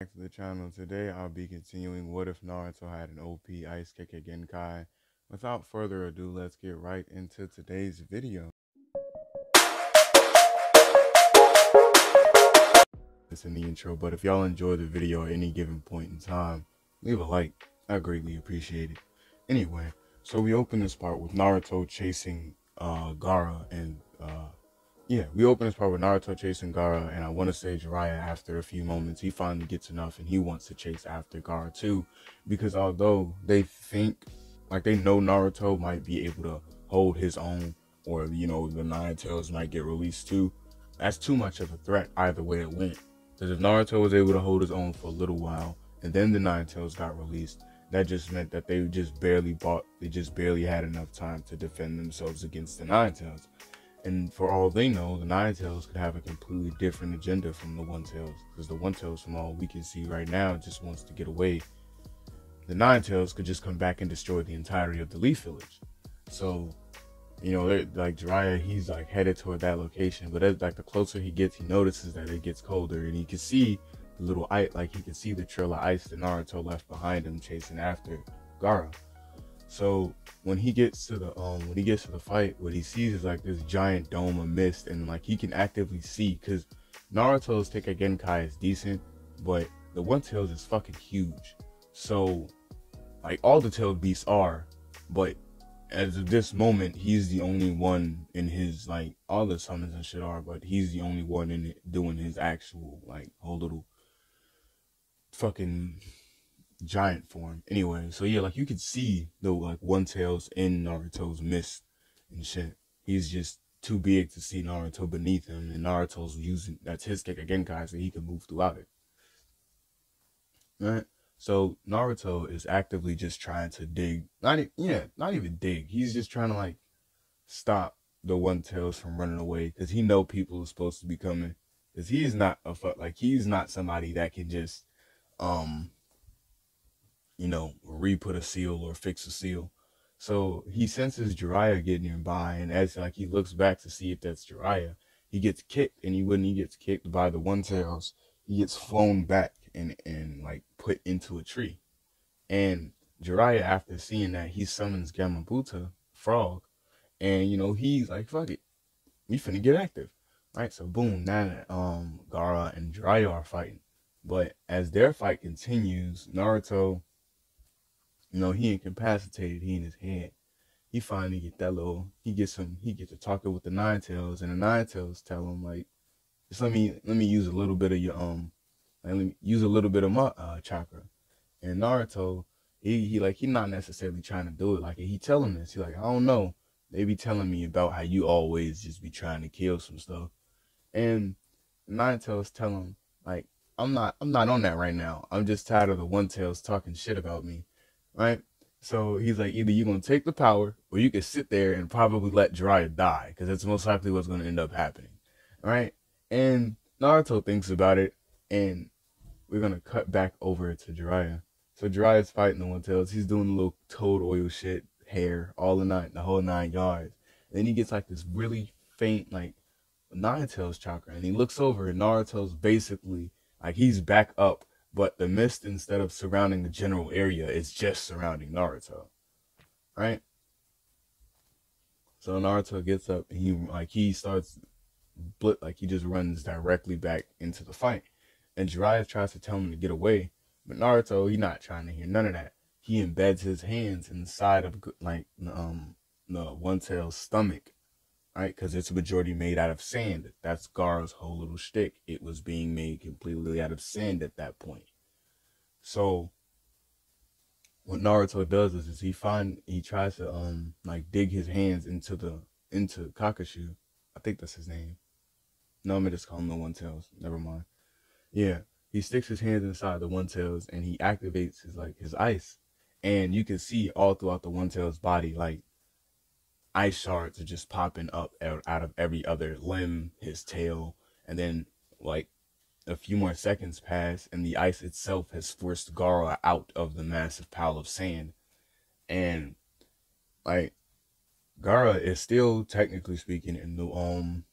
back to the channel. Today I'll be continuing What If Naruto Had an OP Ice Keke Kai. Without further ado, let's get right into today's video. It's in the intro, but if y'all enjoy the video at any given point in time, leave a like. I greatly appreciate it. Anyway, so we open this part with Naruto chasing uh, Gaara and uh, yeah, we open this part with Naruto chasing Gaara, and I want to say Jiraiya after a few moments, he finally gets enough and he wants to chase after Gaara too. Because although they think, like they know Naruto might be able to hold his own, or you know, the Nine Tails might get released too, that's too much of a threat either way it went. Because if Naruto was able to hold his own for a little while, and then the Nine Tails got released, that just meant that they just barely bought, they just barely had enough time to defend themselves against the Nine Tails. And for all they know, the Nine Tails could have a completely different agenda from the One Tails. Because the One Tails, from all we can see right now, just wants to get away. The Nine Tails could just come back and destroy the entirety of the Leaf Village. So, you know, like Jiraiya, he's like headed toward that location. But as like the closer he gets, he notices that it gets colder, and he can see the little ice, like he can see the trail of ice that Naruto left behind him, chasing after Gaara. So when he gets to the um when he gets to the fight, what he sees is like this giant dome of mist, and like he can actively see because Naruto's Kekkei Genkai is decent, but the One Tails is fucking huge. So like all the tailed beasts are, but as of this moment, he's the only one in his like all the summons and shit are, but he's the only one in it doing his actual like whole little fucking giant form. Anyway, so yeah, like you could see the like one tails in Naruto's mist and shit. He's just too big to see Naruto beneath him, and Naruto's using that's his Kekkei Genkai, so he can move throughout it. Right. So Naruto is actively just trying to dig. Not yeah, not even dig. He's just trying to like stop the one tails from running away because he know people are supposed to be coming. Because he's not a fuck like he's not somebody that can just um you know, re-put a seal or fix a seal. So he senses Jiraiya getting nearby, and as like he looks back to see if that's Jiraiya, he gets kicked, and he when he gets kicked by the One Tails, he gets flown back and and like put into a tree. And Jiraiya, after seeing that, he summons Gamabunta, Frog, and you know he's like, "Fuck it, we finna get active." Right, so boom, now um Gaara and Jiraiya are fighting, but as their fight continues, Naruto you know, he incapacitated, he in his head. He finally get that little, he gets some, he gets to talking with the Nine Tails, and the Nine Tails tell him like, just let me, let me use a little bit of your, um, like, let me use a little bit of my, uh, chakra. And Naruto, he, he like, he not necessarily trying to do it. Like, he tell him this, he like, I don't know. They be telling me about how you always just be trying to kill some stuff. And Nine Tails tell him, like, I'm not, I'm not on that right now. I'm just tired of the One Tails talking shit about me right? So he's like, either you're gonna take the power, or you can sit there and probably let Jiraiya die, because that's most likely what's gonna end up happening, right? And Naruto thinks about it, and we're gonna cut back over to Jiraiya. So Jiraiya's fighting the One Tails. He's doing a little toad oil shit, hair, all the night, the whole nine yards. And then he gets like this really faint, like Nine Tails chakra, and he looks over, and Naruto's basically like he's back up but the mist instead of surrounding the general area is just surrounding Naruto. Right? So Naruto gets up and he like he starts blit like he just runs directly back into the fight. And Jiraiya tries to tell him to get away, but Naruto he's not trying to hear none of that. He embeds his hands inside of like um the one tail's stomach right? Because it's a majority made out of sand. That's Gaara's whole little shtick. It was being made completely out of sand at that point. So what Naruto does is, is he find he tries to um like dig his hands into the into Kakushu. I think that's his name. No, I'm just call him the One Tails. Never mind. Yeah, he sticks his hands inside the One Tails and he activates his like his ice, and you can see all throughout the One Tails body like ice shards are just popping up out of every other limb, his tail, and then like a few more seconds pass and the ice itself has forced Gaara out of the massive pile of sand. And like Gaara is still technically speaking in the um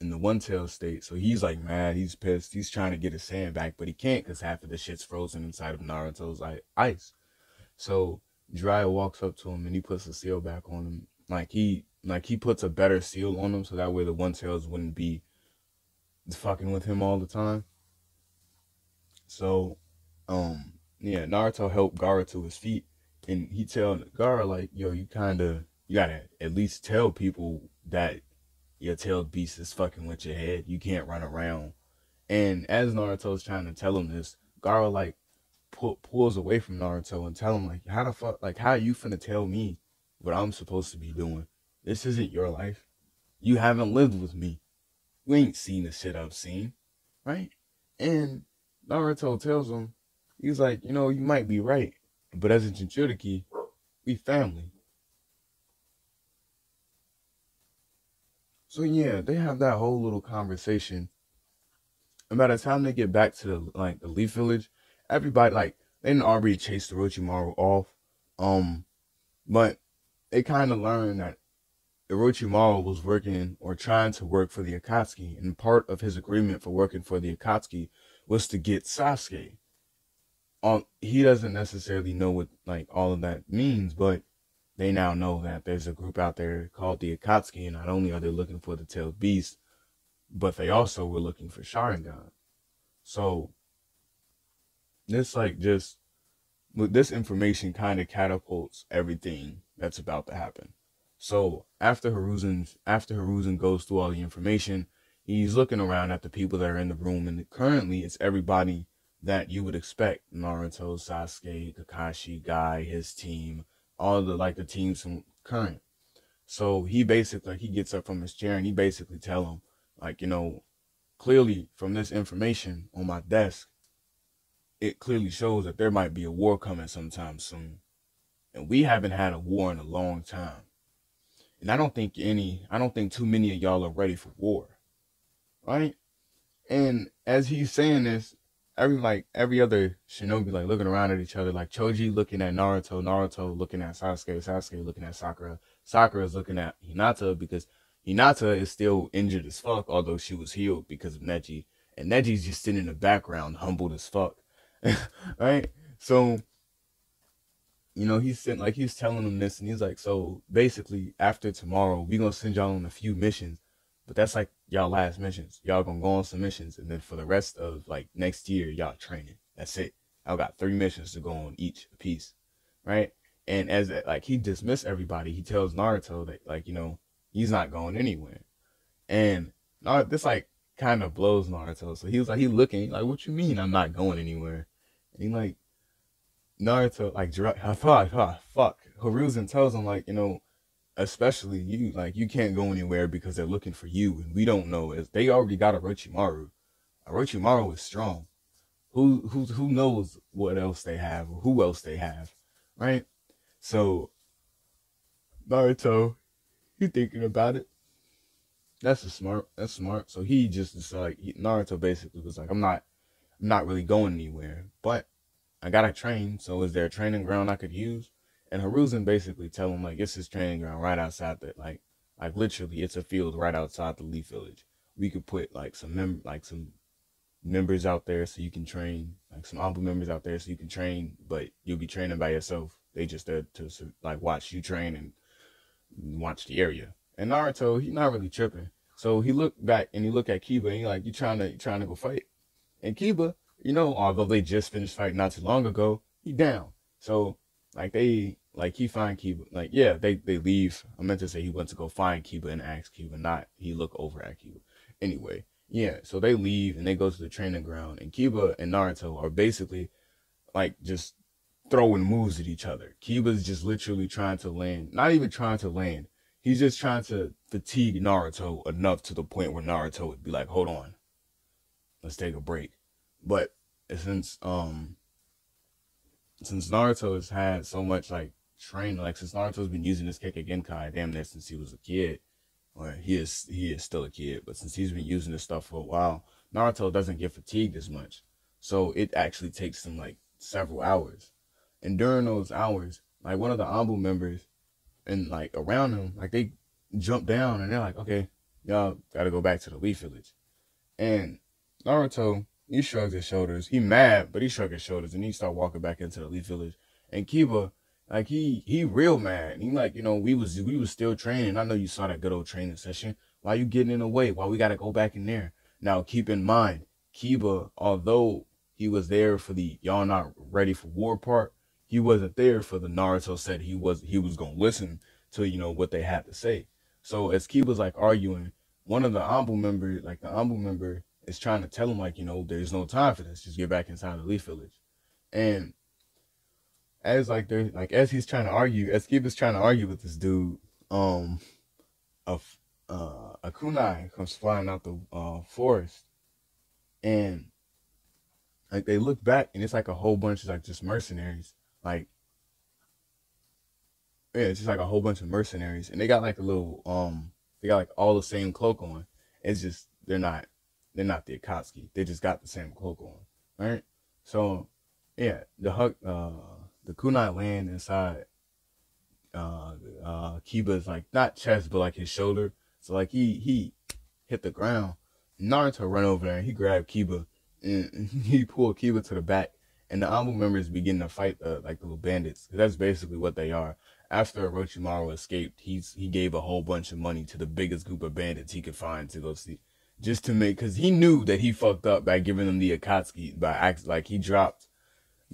in the one tail state. So he's like mad, he's pissed, he's trying to get his sand back, but he can't because half of the shit's frozen inside of Naruto's ice. So Jiraiya walks up to him and he puts the seal back on him. Like he like he puts a better seal on him so that way the one tails wouldn't be fucking with him all the time. So um yeah, Naruto helped Gaara to his feet and he tell Gaara like, yo, you kinda you gotta at least tell people that your tailed beast is fucking with your head. You can't run around. And as Naruto's trying to tell him this, Gaara like pull, pulls away from Naruto and tell him like, how the fuck, like, how you finna tell me what I'm supposed to be doing? This isn't your life. You haven't lived with me. You ain't seen the shit I've seen, right? And Naruto tells him, he's like, you know, you might be right, but as a Jinchuriki, we family. So yeah, they have that whole little conversation. And by the time they get back to the like the Leaf Village, everybody like they didn't already chase the Orochimaru off. Um, but they kind of learned that Orochimaru was working or trying to work for the Akatsuki, and part of his agreement for working for the Akatsuki was to get Sasuke. Um, he doesn't necessarily know what like all of that means, but they now know that there's a group out there called the Akatsuki, and not only are they looking for the tailed beast, but they also were looking for Sharingan. So this like just this information kind of catapults everything that's about to happen. So after Hiruzen after Hiruzen goes through all the information, he's looking around at the people that are in the room, and currently it's everybody that you would expect: Naruto, Sasuke, Kakashi, Guy, his team, all the like the teams from current. So he basically he gets up from his chair and he basically tell him like you know clearly from this information on my desk it clearly shows that there might be a war coming sometime soon. And we haven't had a war in a long time. And i don't think any i don't think too many of y'all are ready for war. Right? And as he's saying this every like every other shinobi like looking around at each other like choji looking at naruto naruto looking at sasuke sasuke looking at sakura sakura is looking at hinata because hinata is still injured as fuck although she was healed because of neji. And neji's just sitting in the background humbled as fuck right so you know he's sitting like he's telling them this and he's like so basically after tomorrow we gonna send y'all on a few missions but that's like y'all last missions. Y'all gonna go on some missions, and then for the rest of like next year, y'all training. That's it. I got three missions to go on each piece, right? And as like he dismissed everybody, he tells Naruto that like you know he's not going anywhere, and this like kind of blows Naruto. So he was like he looking like, what you mean I'm not going anywhere? And like Naruto like fuck, fuck, fuck. Hiruzen tells him like you know especially you, like you can't go anywhere because they're looking for you, and we don't know as they already got Orochimaru. Orochimaru is strong. Who who who knows what else they have or who else they have, right? So Naruto, he thinking about it. That's a smart. That's smart. So he just decided. Naruto basically was like, I'm not, I'm not really going anywhere, but I gotta train. So is there a training ground I could use? And Hiruzen basically tell him like it's his training ground right outside the like like literally it's a field right outside the Leaf Village. We could put like some mem like some members out there so you can train, like some Anbu members out there so you can train, but you'll be training by yourself. They just there to like watch you train and watch the area. And Naruto, he's not really tripping. So he looked back and he looked at Kiba and he like, you trying to you trying to go fight? And Kiba, you know, although they just finished fighting not too long ago, he down. So like they like he find Kiba, like yeah, they they leave. I meant to say he went to go find Kiba and ask Kiba, not he look over at Kiba. Anyway, yeah, so they leave and they go to the training ground, and Kiba and Naruto are basically like just throwing moves at each other. Kiba's just literally trying to land, not even trying to land. He's just trying to fatigue Naruto enough to the point where Naruto would be like, "Hold on, let's take a break." But since um since Naruto has had so much like training, like since Naruto's been using this Kekkei damn near since he was a kid. Or he is he is still a kid, but since he's been using this stuff for a while, Naruto doesn't get fatigued as much. So it actually takes him like several hours. And during those hours, like one of the Anbu members and like around him, like they jump down and they're like, okay, y'all gotta go back to the Leaf Village. And Naruto, he shrugs his shoulders. He mad, but he shrugs his shoulders and he start walking back into the Leaf Village. And Kiba, like he he real mad. He like, you know, we was we was still training. I know you saw that good old training session. Why you getting in the way? Why we gotta go back in there? Now keep in mind, Kiba, although he was there for the y'all not ready for war part, he wasn't there for the Naruto said he was he was gonna listen to you know what they had to say. So as Kiba's like arguing, one of the Anbu member, like the Anbu member, is trying to tell him like you know there's no time for this. Just get back inside the Leaf Village, and as like they're like as he's trying to argue, as Kiba's trying to argue with this dude, um, a uh, a kunai comes flying out the uh, forest, and like they look back and it's like a whole bunch of like just mercenaries like yeah, it's just like a whole bunch of mercenaries, and they got like a little um, they got like all the same cloak on. It's just they're not they're not the Akatsuki. They just got the same cloak on, right? So yeah, the uh the kunai land inside uh uh Kiba's like not chest but like his shoulder. So like he he hit the ground. Naruto run over there and he grabbed Kiba and he pulled Kiba to the back and the Anbu members begin to fight the like the little bandits. That's basically what they are. After Orochimaru escaped, he's he gave a whole bunch of money to the biggest group of bandits he could find to go see, just to make because he knew that he fucked up by giving them the Akatsuki by act like he dropped.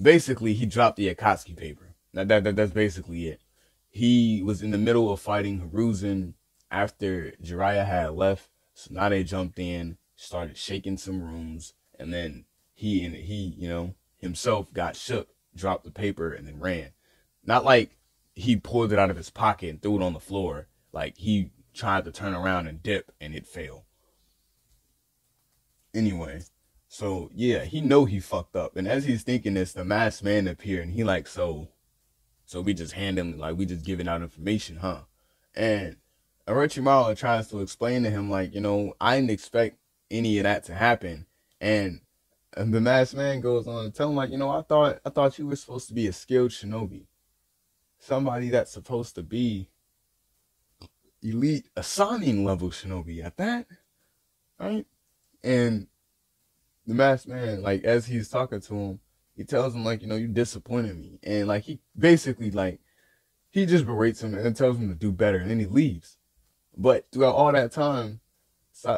Basically, he dropped the Akatsuki paper. That, that, that that's basically it. He was in the middle of fighting Hiruzen after Jiraiya had left, so now they jumped in, started shaking some rooms, and then he and he, you know, himself got shook, dropped the paper, and then ran. Not like he pulled it out of his pocket and threw it on the floor. Like he tried to turn around and dip and it failed. Anyway, so yeah, he know he fucked up. And as he's thinking this, the masked man appeared and he like, so so we just hand him like we just giving out information, huh? And Orochimaru tries to explain to him, like, you know, I didn't expect any of that to happen. And and the masked man goes on to tell him, like, you know, I thought I thought you were supposed to be a skilled shinobi. Somebody that's supposed to be elite assigning level shinobi at that. Right? And the masked man, like, as he's talking to him, he tells him, like, you know, you disappointed me. And like he basically like he just berates him and tells him to do better, and then he leaves. But throughout all that time,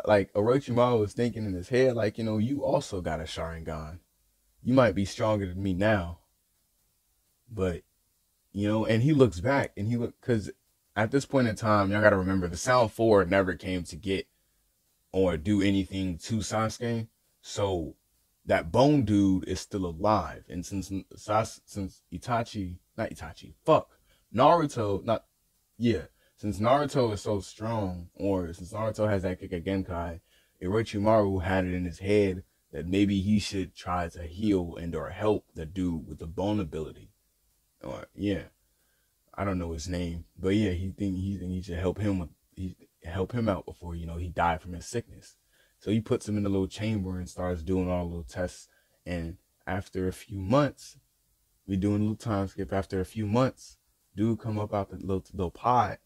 like Orochimaru was thinking in his head, like, you know, you also got a Sharingan. You might be stronger than me now. But, you know, and he looks back and he look because at this point in time, y'all gotta remember the Sound Four never came to get or do anything to Sasuke. So that bone dude is still alive. And since Sas since Itachi, not Itachi, fuck. Naruto, not yeah since Naruto is so strong, or since Naruto has that Kekkei Genkai, Orochimaru had it in his head that maybe he should try to heal and or help the dude with the bone ability. Or yeah, I don't know his name, but yeah, he think he think he should help him with he help him out before you know he died from his sickness. So he puts him in a little chamber and starts doing all the little tests. And after a few months, we doing a little time skip. After a few months, dude come up out the little little pod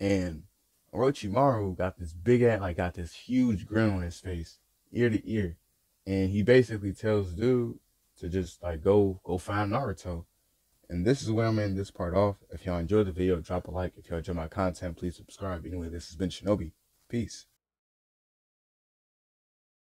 and Orochimaru got this big ass, like got this huge grin on his face, ear to ear. And he basically tells dude to just like go go find Naruto. And this is where I'm in this part off. If y'all enjoyed the video, drop a like. If y'all enjoy my content, please subscribe. Anyway, this has been Shinobi. Peace.